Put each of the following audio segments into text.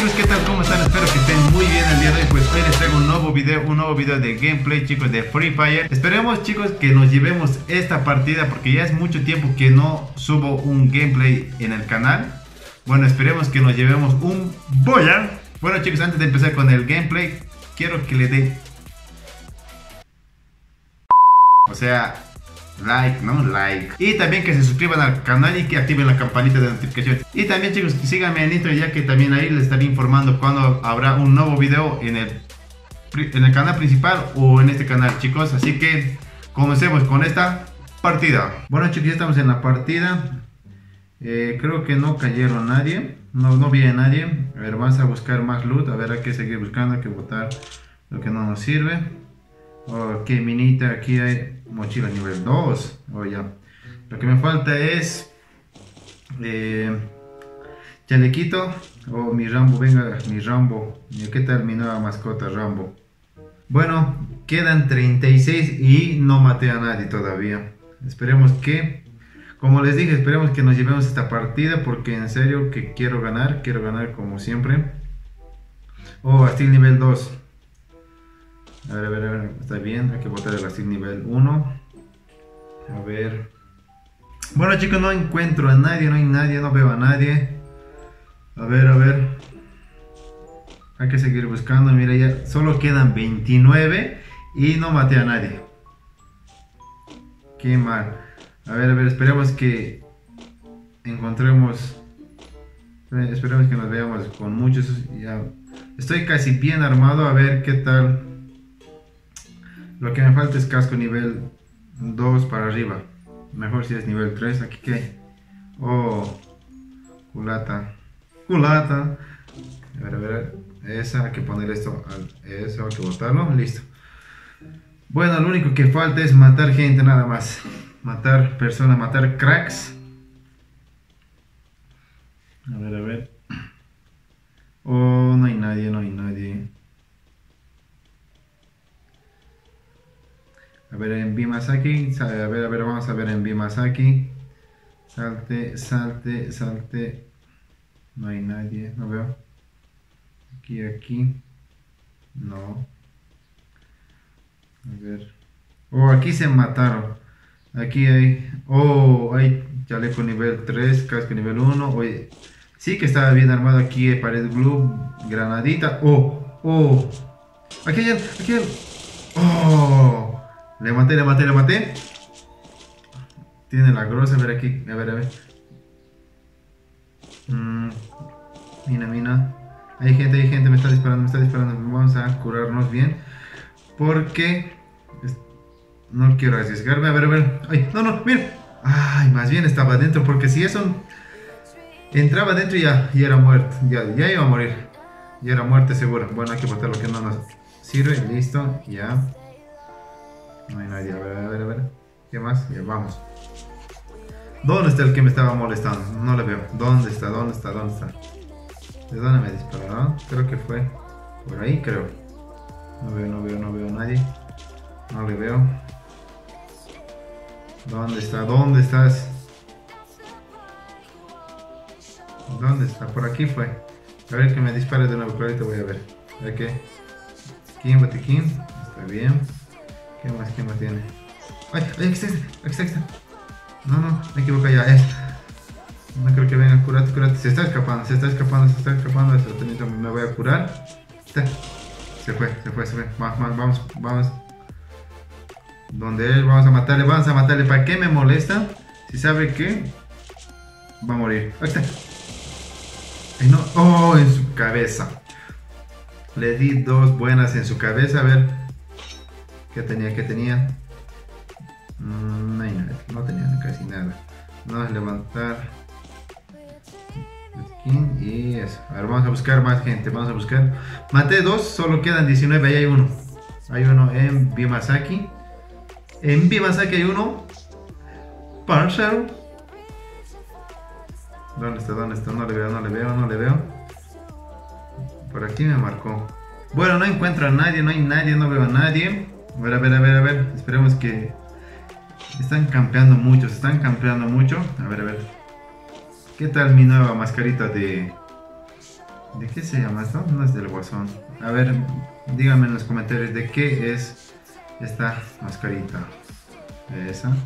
chicos, ¿qué tal? ¿Cómo están? Espero que estén muy bien el día de hoy. Pues hoy les traigo un nuevo video, un nuevo video de gameplay chicos de Free Fire. Esperemos chicos que nos llevemos esta partida porque ya es mucho tiempo que no subo un gameplay en el canal. Bueno, esperemos que nos llevemos un boya. Bueno chicos, antes de empezar con el gameplay Quiero que le dé. O sea, like, ¿no? Like. Y también que se suscriban al canal y que activen la campanita de notificaciones. Y también chicos, síganme en Instagram ya que también ahí les estaré informando cuando habrá un nuevo video en el, en el canal principal o en este canal chicos. Así que comencemos con esta partida. Bueno chicos, ya estamos en la partida. Eh, creo que no cayeron nadie. No, no vi nadie. A ver, vamos a buscar más loot. A ver, hay que seguir buscando, hay que botar lo que no nos sirve. Ok, minita, aquí hay mochila nivel 2. Oh, ya. Lo que me falta es eh, chalequito. Oh, mi Rambo, venga, mi Rambo. ¿Qué tal mi nueva mascota, Rambo? Bueno, quedan 36 y no maté a nadie todavía. Esperemos que, como les dije, esperemos que nos llevemos esta partida porque en serio que quiero ganar, quiero ganar como siempre. Oh, hasta el nivel 2. A ver, a ver, a ver, está bien, hay que botar el así nivel 1. A ver. Bueno chicos, no encuentro a nadie, no hay nadie, no veo a nadie. A ver, a ver. Hay que seguir buscando, mira ya, solo quedan 29 y no maté a nadie. Qué mal. A ver, a ver, esperemos que encontremos... Esperemos que nos veamos con muchos. Ya. Estoy casi bien armado, a ver qué tal lo que me falta es casco nivel 2 para arriba. Mejor si es nivel 3. Aquí que. Oh. Culata. Culata. A ver, a ver. Esa, hay que poner esto. Eso, hay que botarlo. Listo. Bueno, lo único que falta es matar gente nada más. Matar personas, matar cracks. A ver, a ver. Oh, no hay nadie, no hay nadie. Ver en Bimasaki, a ver, a ver, vamos a ver en Bimasaki. Salte, salte, salte. No hay nadie, no veo. Aquí, aquí. No. A ver. Oh, aquí se mataron. Aquí hay. Oh, hay chaleco nivel 3, casco nivel 1. Oye, sí que estaba bien armado aquí. Pared blue, granadita. Oh, oh. Aquí hay, aquí. Oh. Le maté, le maté, le maté. Tiene la grosa, a ver aquí, a ver, a ver. Mm, mina, mina. Hay gente, hay gente, me está disparando, me está disparando. Vamos a curarnos bien. Porque no quiero arriesgarme. A ver, a ver. Ay, no, no, mira. Ay, más bien estaba dentro. Porque si eso entraba dentro ya, ya era muerto. Ya, ya iba a morir. Ya era muerte seguro. Bueno, hay que botar lo que no nos sirve. Listo, ya. No hay nadie. A ver, a ver, a ver. ¿Qué más? Ya, vamos. ¿Dónde está el que me estaba molestando? No le veo. ¿Dónde está? ¿Dónde está? ¿Dónde está? ¿De dónde me dispararon? Creo que fue por ahí, creo. No veo, no veo, no veo a nadie. No le veo. ¿Dónde está? ¿Dónde estás? ¿Dónde está? Por aquí fue. A ver que me dispare de nuevo, pero ahorita voy a ver. Ver qué. King, botiquín. Está bien. ¿Qué más? ¿Qué más tiene? ¡Ay! ¡Ay! Aquí está, aquí está. No, no, me equivoco ya. Es. No creo que venga, curate, curate. Se está escapando, se está escapando, se está escapando. Eso, me voy a curar. Se fue, se fue, se fue. Vamos, vamos, vamos, vamos. Donde él, vamos a matarle, vamos a matarle. ¿Para qué me molesta? Si sabe que va a morir. Ahí está. Ay, no. Oh, en su cabeza. Le di dos buenas en su cabeza. A ver. ¿Qué tenía? ¿Qué tenía? Mm, no no tenía casi nada. Vamos a levantar. Y eso. A ver, vamos a buscar más gente. Vamos a buscar. Maté dos, solo quedan 19. Ahí hay uno. Hay uno en Bimasaki. En Bimasaki hay uno. Parcel. ¿Dónde está? ¿Dónde está? No le veo, no le veo, no le veo. Por aquí me marcó. Bueno, no encuentro a nadie, no hay nadie, no veo a nadie. A ver, a ver, a ver, a ver. Esperemos que... Están campeando mucho, se están campeando mucho. A ver, a ver. ¿Qué tal mi nueva mascarita de... ¿De qué se llama esto? No es del guasón. A ver, díganme en los comentarios de qué es esta mascarita. Esa.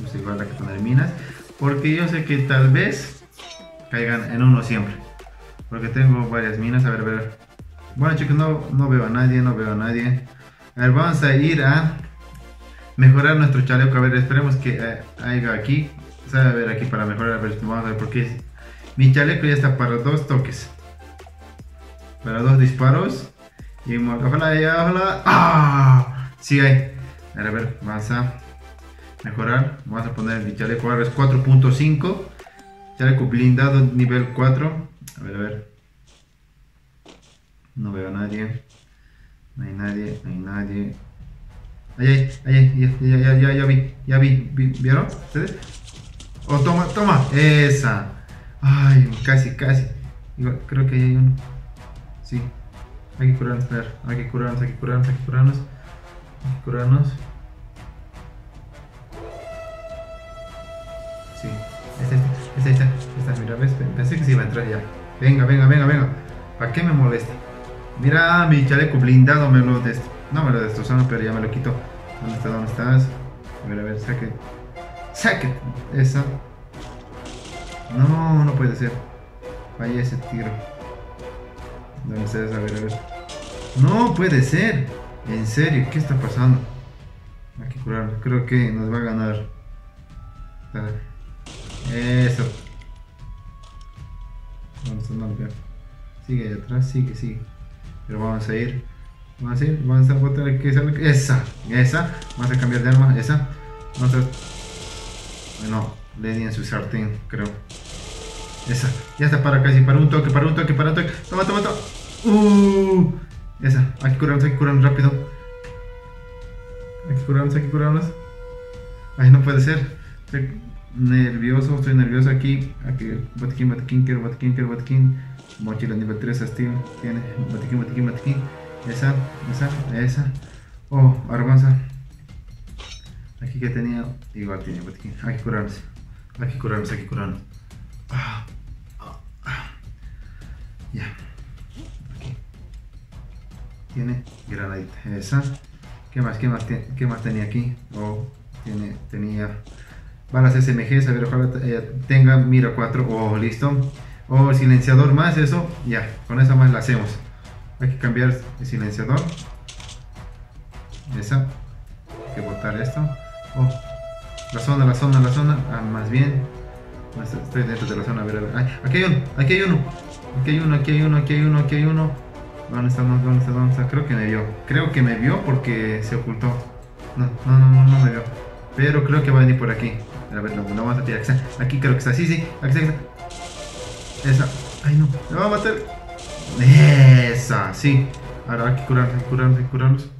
Pues igual la que poner minas. Porque yo sé que tal vez caigan en uno siempre. Porque tengo varias minas. A ver, a ver. Bueno chicos, no, no veo a nadie, no veo a nadie. A ver, vamos a ir a mejorar nuestro chaleco. A ver, esperemos que eh, haya aquí. A ver, aquí para mejorar. A ver, vamos a ver por qué. Mi chaleco ya está para dos toques. Para dos disparos. Y ojalá, ya, ojalá. ¡Ah! Sí hay. A ver, a ver, vamos a mejorar. Vamos a poner mi chaleco ahora es 4.5. Chaleco blindado nivel 4. A ver, a ver. No veo a nadie. No hay nadie, no hay nadie. Ay, ay, ay, ya, ya, ya, ya, vi, ya vi, ¿vieron ustedes? Oh, toma, toma, esa. Ay, casi, casi. creo que hay uno. Sí. Hay que curarnos, ver, hay que curarnos, hay que curarnos, hay que curarnos. Hay que curarnos. Sí, esta, esta, esta, esta, mira, ves, pensé que se iba a entrar ya. Venga, venga, venga, venga. ¿Para qué me molesta? Mira, mi chaleco blindado me lo des... No me lo destrozaron, pero ya me lo quito. ¿Dónde está? ¿Dónde estás? A ver, a ver, saque. ¡Saque! Esa. No, no puede ser. Vaya ese tiro. ¿Dónde estás? A ver, a ver. No puede ser. En serio, ¿qué está pasando? Hay que curarlo. Creo que nos va a ganar. Eso. No Sigue ahí atrás, sigue, sigue. Pero vamos a ir. Vamos a ir, vamos a botar que esa, esa. Vamos a cambiar de arma, esa. Vamos a. Bueno, le en su sartén, creo. Esa, ya está para casi, para un toque, para un toque, para un toque. Toma, toma, toma. Uh, esa, curarnos, hay que curarnos rápido. Hay que curarnos, hay que curarnos. Ay, no puede ser. Nervioso, estoy nervioso aquí. Aquí, botiquín, botiquín, quiero botiquín, quiero botiquín. Mochila nivel 3 Steel. Tiene botiquín, botiquín, botiquín. Esa, esa, esa. Oh, argonza. Aquí que tenía. Igual tiene botiquín. Hay que curarnos. Hay que curarnos, hay que curarnos. Ah, ah, ah. Ya. Aquí. Tiene granadita. Esa. ¿Qué más? ¿Qué más, qué más tenía aquí? Oh, tiene, tenía balas SMG. A ver, ojalá eh, tenga mira 4. Oh, listo o silenciador más eso ya con esa más la hacemos hay que cambiar el silenciador esa hay que botar esto oh, la zona la zona la zona ah, más bien estoy dentro de la zona a ver, a ver. aquí hay uno aquí hay uno aquí hay uno aquí hay uno aquí hay uno aquí hay uno ¿Dónde está? ¿Dónde está? ¿Dónde está? Creo que me vio. Creo que me vio porque se ocultó. No, no, no, no, me vio. Pero creo que va a venir por aquí. A ver, lo, vamos a tirar. Aquí creo que está. Sí, sí. Aquí está. Esa. Ay, no. Me va a matar. Esa, sí. Ahora hay que curarnos, hay que curarnos, hay que curarnos.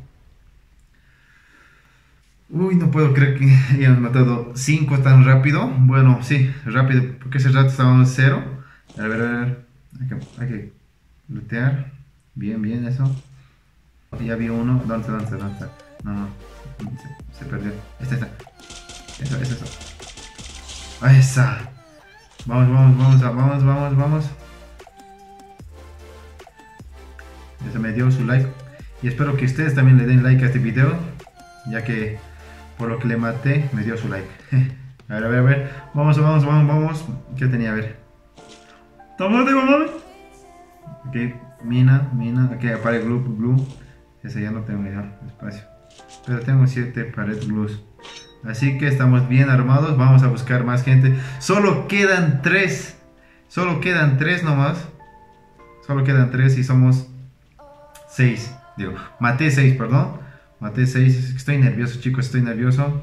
Uy, no puedo creer que hayan matado 5 tan rápido. Bueno, sí, rápido, porque ese rato estábamos 0. A ver, a ver. Hay que, hay que lootear. Bien, bien, eso. Ya vi uno. ¿Dónde está? ¿Dónde está? ¿Dónde está? No, no. Se, perdió. Esta, esta. Esa, esa, esa. Esa. Vamos, vamos, vamos, vamos, vamos, vamos. Ya se me dio su like. Y espero que ustedes también le den like a este video. Ya que por lo que le maté, me dio su like. a ver, a ver, a ver. Vamos, vamos, vamos, vamos. ¿Qué tenía? A ver. Tomate, mamá. Ok, mina, mina. Aquí apare glue, glue. Ese ya no tengo ya espacio. Pero tengo 7 pared glues. Así que estamos bien armados. Vamos a buscar más gente. Solo quedan tres. Solo quedan tres nomás. Solo quedan tres y somos seis. Digo, maté seis, perdón. Maté seis. Estoy nervioso, chicos. Estoy nervioso.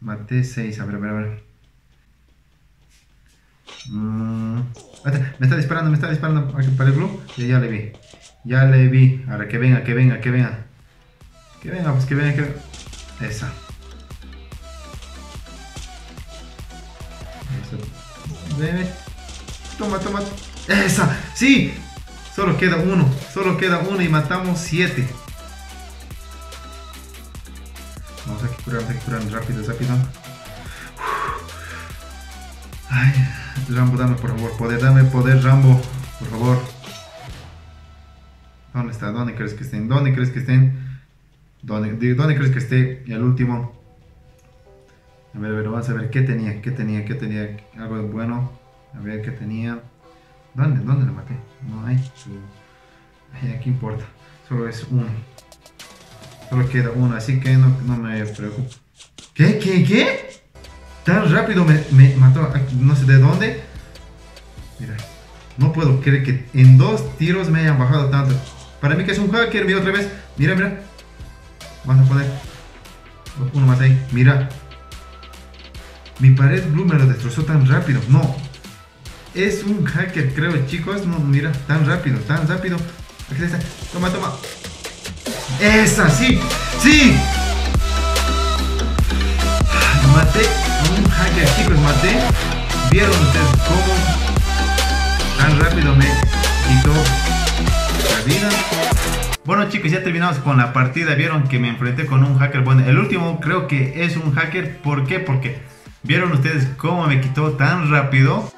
maté seis. A ver, a ver, a ver. Mm, me está disparando, me está disparando. Para el club. Ya, le vi. Ya le vi. Ahora que venga, que venga, que venga. Que venga, pues que venga, que venga. Esa. Esa. Bebe. Toma, toma. Esa. Sí. Solo queda uno. Solo queda uno y matamos siete. Vamos a curar, vamos a curar rápido, rápido. Ay, Rambo, dame por favor poder, dame poder, Rambo, por favor. ¿Dónde está? ¿Dónde crees que estén? ¿Dónde crees que estén? ¿Dónde, dónde crees que esté? El último. A ver, a ver, vamos a ver qué tenía, qué tenía, qué tenía. Algo bueno. A ver qué tenía. ¿Dónde? ¿Dónde le maté? No hay. Ay, aquí importa. Solo es uno. Solo queda uno, así que no, no me preocupo. ¿Qué? ¿Qué? ¿Qué? Tan rápido me, me mató, no sé de dónde. Mira, no puedo creer que en dos tiros me hayan bajado tanto. Para mí que es un hacker, mira otra vez. Mira, mira. Vamos a poner uno más ahí. Mira. Mi pared blue me lo destrozó tan rápido. No. Es un hacker, creo, chicos. No, mira, tan rápido, tan rápido. Aquí está. Toma, toma. Esa, sí. Sí. Maté a un hacker, chicos. Maté. ¿Vieron ustedes cómo tan rápido me quitó la vida? Bueno chicos, ya terminamos con la partida. Vieron que me enfrenté con un hacker. Bueno, el último creo que es un hacker. ¿Por qué? Porque vieron ustedes cómo me quitó tan rápido.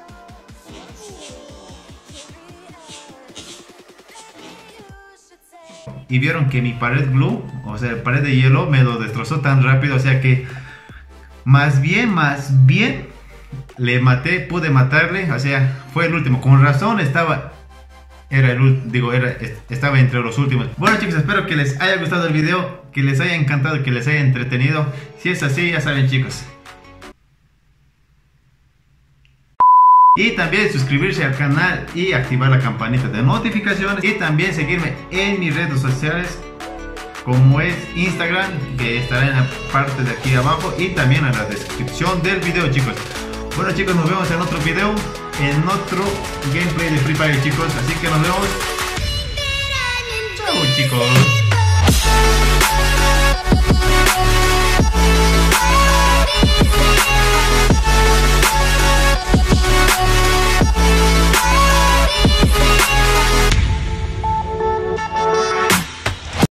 Y vieron que mi pared blue, o sea, pared de hielo, me lo destrozó tan rápido. O sea que, más bien, más bien, le maté, pude matarle. O sea, fue el último. Con razón estaba era el digo, era, estaba entre los últimos. Bueno chicos, espero que les haya gustado el video, que les haya encantado, que les haya entretenido. Si es así, ya saben chicos. Y también suscribirse al canal y activar la campanita de notificaciones. Y también seguirme en mis redes sociales como es Instagram, que estará en la parte de aquí abajo y también en la descripción del video chicos. Bueno chicos, nos vemos en otro video, en otro gameplay de Free Fire, chicos. Así que nos vemos. Chau, chicos.